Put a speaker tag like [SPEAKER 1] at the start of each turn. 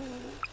[SPEAKER 1] Mm-hmm.